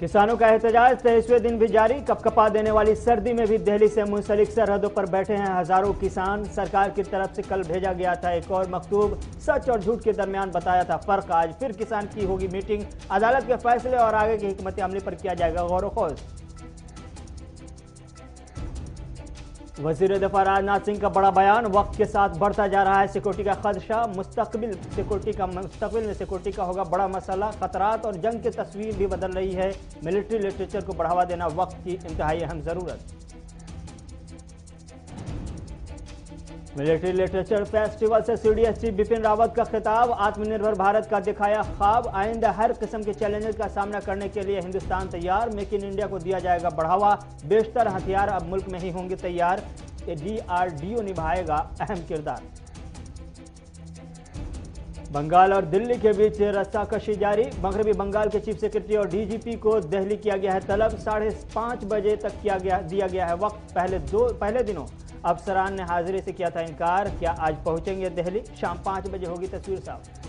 किसानों का एहतजाज, तेईसवें दिन भी जारी, कपकपा देने वाली सर्दी में भी दिल्ली से मुंसलिक सरहदों पर बैठे हैं हज़ारों किसान। सरकार की तरफ़ से कल भेजा गया था एक और मकतूब। सच और झूठ के दरमियान बताया था फ़र्क। आज फिर किसान की होगी मीटिंग। अदालत के फैसले और आगे की हमत अमली पर किया जाएगा गौरव खोज वज़ीर दफ़ा राजनाथ सिंह का बड़ा बयान, वक्त के साथ बढ़ता जा रहा है सिक्योरिटी का खदशा मुस्तबिल सिक्योरिटी का मुस्तबिल में सिक्योरिटी का होगा बड़ा मसला, खतरात और जंग की तस्वीर भी बदल रही है। मिलिट्री लिटरेचर को बढ़ावा देना वक्त की इंतहाई अहम ज़रूरत। मिलिट्री लिटरेचर फेस्टिवल से सीडीएस चीफ बिपिन रावत का खिताब, आत्मनिर्भर भारत का दिखाया खाब आइंदा हर किस्म के चैलेंजेस का सामना करने के लिए हिंदुस्तान तैयार, मेक इन इंडिया को दिया जाएगा बढ़ावा, बेशतर हथियार अब मुल्क में ही होंगे तैयार डीआरडीओ निभाएगा अहम किरदार। बंगाल और दिल्ली के बीच रस्साकशी जारी। मगरबी बंगाल के चीफ सेक्रेटरी और डीजीपी को दिल्ली किया गया है तलब। साढ़े पाँच बजे तक किया गया, दिया गया है वक्त। पहले दो, पहले दिनों अफसरान ने हाजिरी से किया था इनकार। क्या आज पहुँचेंगे दिल्ली शाम पाँच बजे होगी तस्वीर साफ़।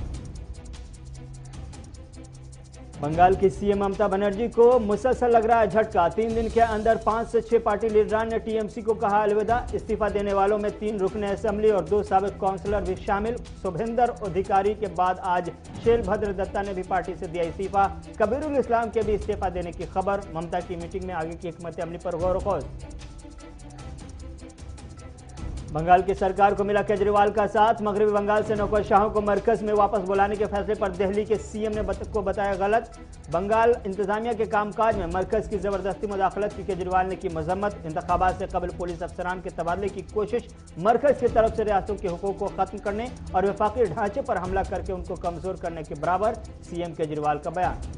बंगाल की सीएम ममता बनर्जी को मुसलसल लग रहा है झटका। तीन दिन के अंदर पाँच से छह पार्टी लीडरान ने टीएमसी को कहा अलविदा। इस्तीफा देने वालों में तीन रुकन असेंबली और दो सबक काउंसलर भी शामिल। शुभेंदर अधिकारी के बाद आज शेल भद्र दत्ता ने भी पार्टी से दिया इस्तीफा। कबीरुल इस्लाम के भी इस्तीफा देने की खबर। ममता की मीटिंग में आगे की हमत अमली पर गौर बंगाल की सरकार को मिला केजरीवाल का साथ मगरबी बंगाल से नौकरशाहों को मरकज में वापस बुलाने के फैसले पर दिल्ली के सीएम ने बत, को बताया गलत। बंगाल इंतजामिया के कामकाज में मरकज की ज़बरदस्ती मुदाखलत की केजरीवाल ने की मजम्मत। इंतबात से कबल पुलिस अफसरान के तबादले की कोशिश मरकज की तरफ़ से रियासतों के हकूक को खत्म करने और विफाकी ढांचे पर हमला करके उनको कमज़ोर करने के बराबर सीएम केजरीवाल का बयान।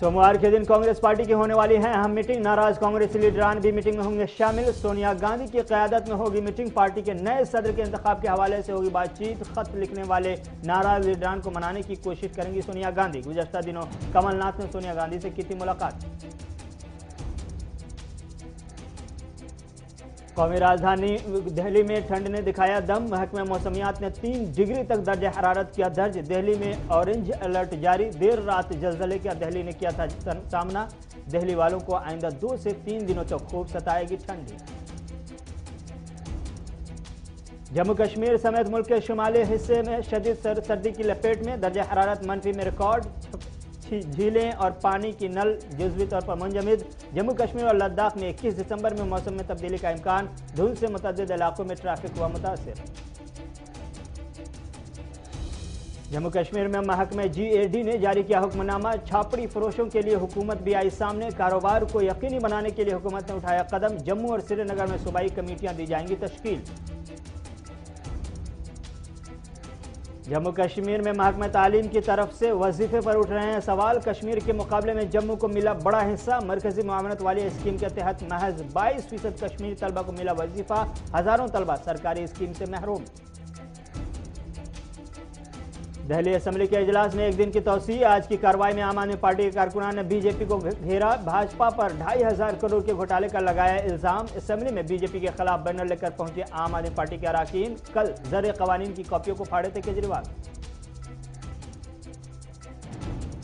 सोमवार के दिन कांग्रेस पार्टी की होने वाली है अहम मीटिंग। नाराज़ कांग्रेस लीडरान भी मीटिंग में होंगे शामिल। सोनिया गांधी की क्यादत में होगी मीटिंग। पार्टी के नए सदर के इंतखाब के हवाले से होगी बातचीत। खत लिखने वाले नाराज़ लीडरान को मनाने की कोशिश करेंगी सोनिया गांधी। गुजशत दिनों कमलनाथ ने सोनिया गांधी से की थी मुलाकात। कौमी राजधानी दिल्ली में ठंड ने दिखाया दम। महकमा मौसमियात ने तीन डिग्री तक दर्ज हरारत किया दर्ज। दिल्ली में ऑरेंज अलर्ट जारी। देर रात जलजले का दिल्ली ने किया था सामना। दिल्ली वालों को आइंदा दो से तीन दिनों तक खूब सताएगी ठंडी। जम्मू कश्मीर समेत मुल्क के शुमाली हिस्से में शदीद सर्दी की लपेट में दर्ज हरारत। मनफी में रिकॉर्ड झीलें और पानी की नल जज्वी तौर पर मुंजमद। जम्मू कश्मीर और लद्दाख में 21 दिसंबर में मौसम में तब्दीली का इम्कान। धुंध से मुतद इलाकों में ट्रैफ़िक हुआ मुतासर। जम्मू कश्मीर में महकमे जीएडी ने जारी किया हुक्मनामा। छापड़ी फरोशों के लिए हुकूमत भी आई सामने। कारोबार को यकीनी बनाने के लिए हुकूमत ने उठाया कदम। जम्मू और श्रीनगर में सूबाई कमेटियाँ दी जाएँगी तश्कील। जम्मू कश्मीर में महकमा तालीम की तरफ़ से वजीफे पर उठ रहे हैं सवाल। कश्मीर के मुकाबले में जम्मू को मिला बड़ा हिस्सा। मरकजी मामलत वाली स्कीम के तहत महज 22 फ़ीसद कश्मीरी तलबा को मिला वजीफा। हज़ारों तलबा सरकारी स्कीम से महरूम। दिल्ली असम्बली के इजलास में एक दिन की तोसी आज की कार्रवाई में आम आदमी पार्टी के कारकुनान ने बीजेपी को घेरा। भाजपा पर ढाई हज़ार करोड़ के घोटाले का लगाया इल्ज़ाम। असम्बली में बीजेपी के खिलाफ बैनर लेकर पहुँचे आम आदमी पार्टी के अरकान। कल जर कवानीन की कॉपियों को फाड़े थे केजरीवाल।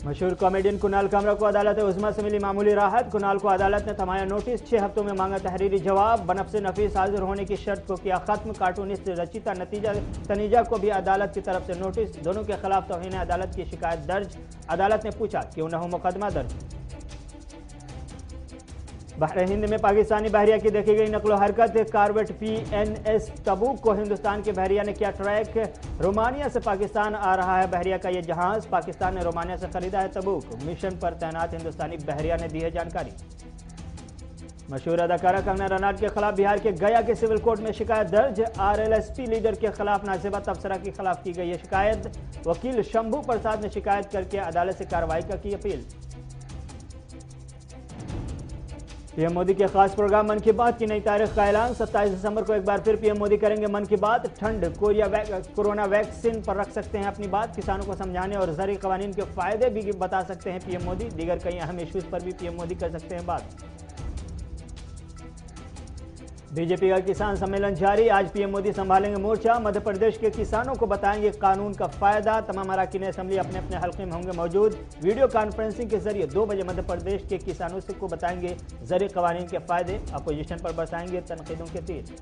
मशहूर कॉमेडियन कुणाल कमरा को अदालत उजमा से मिली मामूली राहत। कुणाल को अदालत ने थमाया नोटिस। छह हफ्तों में मांगा तहरीरी जवाब। बनफ से नफीस हाजिर होने की शर्त को किया खत्म। कार्टूनिस्ट रचिता नतीजा तनीजा को भी अदालत की तरफ़ से नोटिस। दोनों के खिलाफ तोहन अदालत की शिकायत दर्ज। अदालत ने पूछा, क्यों न हो मुकदमा दर्ज? बहर हिंद में पाकिस्तानी बहरिया की देखी गई नकलो हरकत। Corvette P N S Tabuk को हिंदुस्तान के बहरिया ने किया ट्रैक। रोमानिया से पाकिस्तान आ रहा है बहरिया का यह जहाज़। पाकिस्तान ने रोमानिया से खरीदा है तबूक मिशन पर तैनात हिंदुस्तानी बहरिया ने दी है जानकारी। मशहूर अदाकारा कंगना रनाट के खिलाफ बिहार के गया के सिविल कोर्ट में शिकायत दर्ज। आरएलएसपी लीडर के खिलाफ नासिबा तबसरा के खिलाफ की गई है शिकायत। वकील शंभू प्रसाद ने शिकायत करके अदालत से कार्रवाई का की अपील। पीएम मोदी के खास प्रोग्राम मन की बात की नई तारीख का ऐलान। 27 दिसंबर को एक बार फिर पीएम मोदी करेंगे मन की बात। ठंड कोरिया वैक, कोरोना वैक्सीन पर रख सकते हैं अपनी बात। किसानों को समझाने और ज़रिए कवानीन के फ़ायदे भी बता सकते हैं पीएम मोदी। दीगर कई अहम इश्यूज़ पर भी पीएम मोदी कर सकते हैं बात। बीजेपी का किसान सम्मेलन जारी। आज पीएम मोदी संभालेंगे मोर्चा। मध्य प्रदेश के किसानों को बताएँगे कानून का फ़ायदा। तमाम अरकान असम्बली अपने अपने हल्के में होंगे मौजूद। वीडियो कॉन्फ्रेंसिंग के ज़रिए दो बजे मध्य प्रदेश के किसानों से को बताएँगे ज़रिए कवानीन के फ़ायदे। अपोजिशन पर बरसाएँगे तनकीदों के तीर।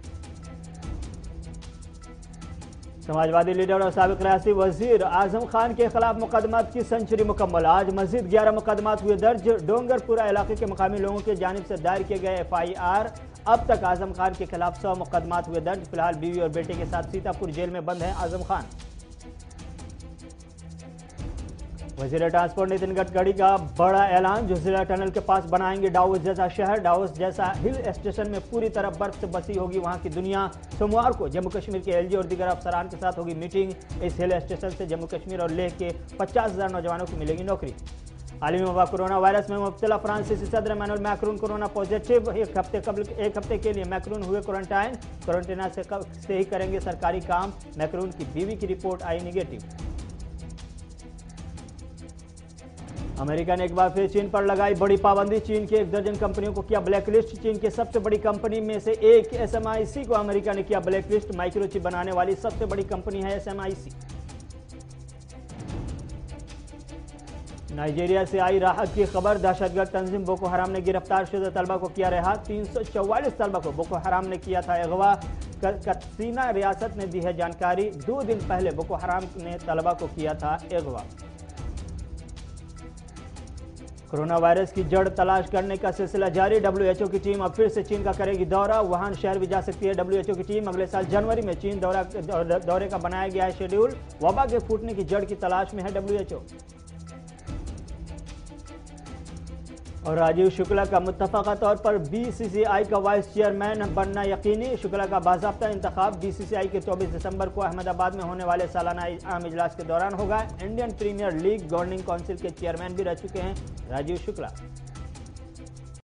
समाजवादी लीडर और सबक रियासी वज़ीर आज़म खान के खिलाफ मुकदमा की सेंचुरी मुकम्मल। आज मजीद ग्यारह मुकदमा हुए दर्ज। डोंगरपुरा इलाके के मकामी लोगों की जानब से दायर किए गए एफ़ आई आर अब तक आज़म खान के खिलाफ सौ मुकदमात हुए दर्ज फ़िलहाल बीवी और बेटे के साथ सीतापुर जेल में बंद है आज़म खान। वज़ीर ट्रांसपोर्ट नितिन गडकरी का बड़ा ऐलान, जो जिला टनल के पास बनाएँगे डाउस जैसा शहर। डाउस जैसा हिल स्टेशन में पूरी तरह बर्फ़ से बसी होगी वहाँ की दुनिया। सोमवार को जम्मू कश्मीर के एलजी और दीगर अफसरान के साथ होगी मीटिंग। इस हिल स्टेशन से जम्मू कश्मीर और लेह के पचास नौजवानों को मिलेगी नौकरी। आलमी वबा कोरोना वायरस में मुबतला फ्रांसीसी सदर मैनुअल मैक्रून कोरोना पॉजिटिव। एक हफ़्ते कबल एक हफ़्ते के लिए मैक्रून हुए क्वारंटाइन। क्वारंटीना से, से ही करेंगे सरकारी काम। मैक्रून की बीवी की रिपोर्ट आई निगेटिव। अमेरिका ने एक बार फिर चीन पर लगाई बड़ी पाबंदी। चीन की एक दर्जन कंपनियों को किया ब्लैकलिस्ट। चीन की सबसे बड़ी कंपनी में से एक एसएमआईसी को अमेरिका ने किया ब्लैकलिस्ट। माइक्रोचिप बनाने वाली सबसे बड़ी कंपनी है एसएमआईसी। नाइजीरिया से आई राहत की खबर। दहशतगर्द तंजीम बोको हराम ने गिरफ़्तार शुदा तलबा को किया रहा। तीन सौ चौवालीस तलबा को बोको हराम ने किया था अगवा। कत्सीना रियासत ने दी है जानकारी। दो दिन पहले बोको हराम ने तलबा को किया था अगवा। कोरोना वायरस की जड़ तलाश करने का सिलसिला जारी। डब्ल्यूएचओ की टीम अब फिर से चीन का करेगी दौरा। वुहान शहर भी जा सकती है। डब्ल्यूएचओ की टीम अगले साल जनवरी में चीन दौरा दौरे का बनाया गया है शेड्यूल। वबा के फूटने की जड़ की तलाश में है डब्ल्यूएचओ। और राजीव शुक्ला का मुतफ़ा तौर पर बीसीसीआई का वाइस चेयरमैन बनना यकीनी। शुक्ला का बाबा इंतबाब बीसीसीआई के 24 दिसंबर को अहमदाबाद में होने वाले सालाना आम इजलास के दौरान होगा। Indian premier league governing council के चेयरमैन भी रह चुके हैं राजीव शुक्ला।